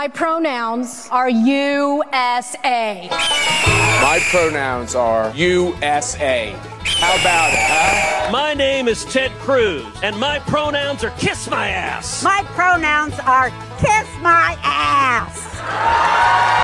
My pronouns are USA. My pronouns are USA. How about it, huh? My name is Ted Cruz, and my pronouns are kiss my ass. My pronouns are kiss my.